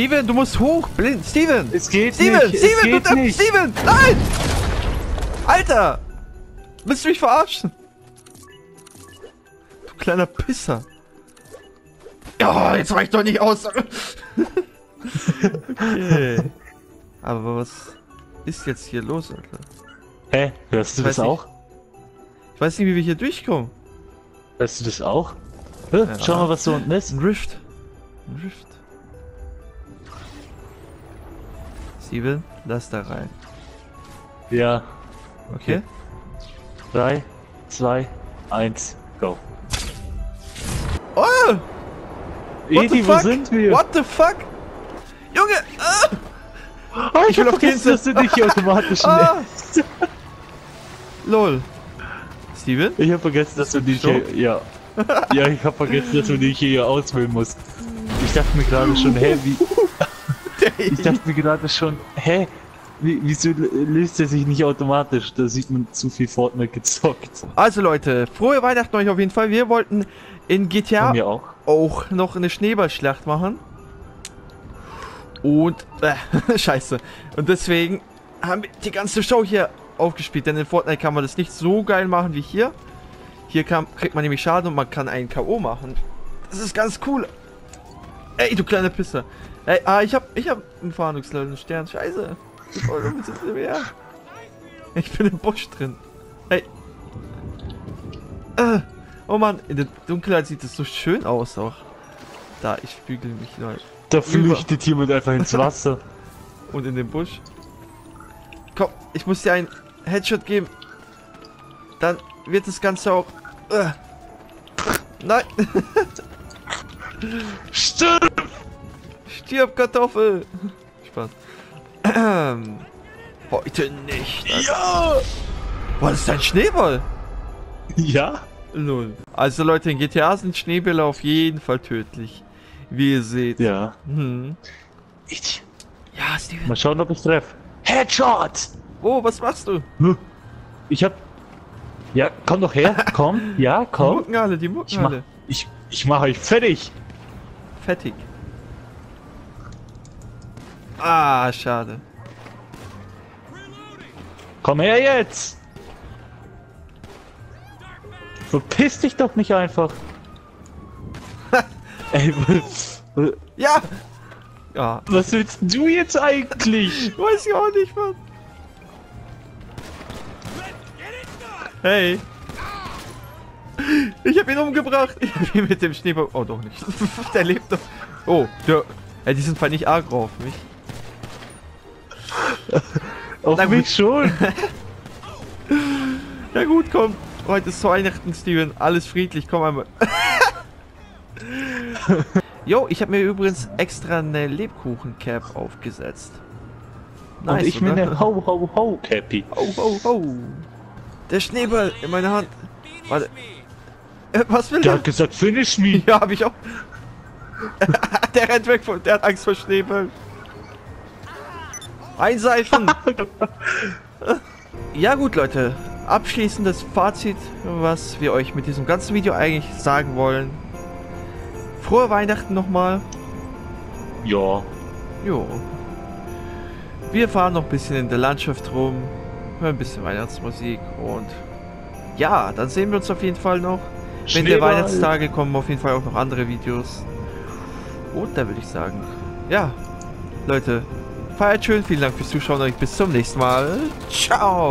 Steven, du musst hoch. Blind. Steven. Es geht Steven, nicht. Steven, es geht du nicht. Steven, nein! Alter! Willst du mich verarschen? Du kleiner Pisser. Ja, jetzt reicht doch nicht aus. okay. Aber was ist jetzt hier los, Alter? Hä? Hörst du das nicht. auch? Ich weiß nicht, wie wir hier durchkommen. Hörst du das auch? Hä? Schau mal, was da unten ist. Ein Rift. Ein Rift. Steven, lass da rein. Ja. Okay? 3, 2, 1, go. Oh! What Edi, the wo sind wir? What the fuck? Junge! Ah! Oh, ich will auf vergessen, dass du nicht automatisch... Ah! Lol. Steven? Ich hab vergessen, dass du dich hier... Ja. Ja, ich hab vergessen, dass du dich hier auswählen musst. Ich dachte mir gerade schon, hä, wie... Ich dachte mir gerade schon, hä? Wie, wieso löst er sich nicht automatisch? Da sieht man zu viel Fortnite gezockt. Also Leute, frohe Weihnachten euch auf jeden Fall. Wir wollten in GTA auch. auch noch eine Schneeballschlacht machen. Und, äh, scheiße. Und deswegen haben wir die ganze Show hier aufgespielt. Denn in Fortnite kann man das nicht so geil machen wie hier. Hier kann, kriegt man nämlich Schaden und man kann einen K.O. machen. Das ist ganz cool. Ey, du kleine Pisser. Ey, ah, ich hab, ich hab einen Fahndungslevel, einen Stern. Scheiße. Ich bin im Busch drin. Hey. Äh. Oh Mann, in der Dunkelheit sieht es so schön aus auch. Da, ich bügel mich neu. Da flüchtet jemand einfach ins Wasser. Und in den Busch. Komm, ich muss dir einen Headshot geben. Dann wird das Ganze auch... Äh. Nein, Stimmt! Stirb Kartoffel. Spaß. Ähm. Heute nicht. Also, Ja! boah, das ist ein Schneeball. Ja? Null. Also Leute, in GTA sind Schneebälle auf jeden Fall tödlich. Wie ihr seht. Ja. Hm. Ich. Ja, Steven. Mal schauen, ob ich treffe. Headshot! Oh, was machst du? Ich hab. Ja, komm doch her. Komm. Ja, Die komm. mucken alle, die Ich mucken mach, alle. ich, ich mach euch fertig. Fettig. Ah, schade. Komm her jetzt. Verpiss dich doch nicht einfach. Ey, Ja! Ja, was willst du jetzt eigentlich? weiß ich auch nicht, Mann. Hey. Ich hab ihn umgebracht. Ich hab ihn mit dem Schneeball... Oh, doch nicht. der lebt doch. Oh, der... Ey, die sind voll nicht aggro auf mich. Auf Na gut. mich schon. Ja gut, komm. Heute ist Weihnachten, Steven. Alles friedlich. Komm einmal. Jo, ich habe mir übrigens extra eine Lebkuchen-Cap aufgesetzt. Und ich mir oder? eine Ho Ho Ho Cappy. Ho, ho, ho. Der Schneeball in meiner Hand. Warte. Äh, was will Der der? hat gesagt, finish me. Ja, hab ich auch. der rennt weg von. Der hat Angst vor Schneeball. Einseifen! ja gut, Leute. Abschließendes Fazit, was wir euch mit diesem ganzen Video eigentlich sagen wollen. Frohe Weihnachten nochmal. Ja. Jo. Wir fahren noch ein bisschen in der Landschaft rum, hören ein bisschen Weihnachtsmusik und ja, dann sehen wir uns auf jeden Fall noch. Wenn der. Weihnachtstage kommen auf jeden Fall auch noch andere Videos. Und da würde ich sagen, ja, Leute, feiert schön, vielen Dank fürs Zuschauen und bis zum nächsten Mal. Ciao!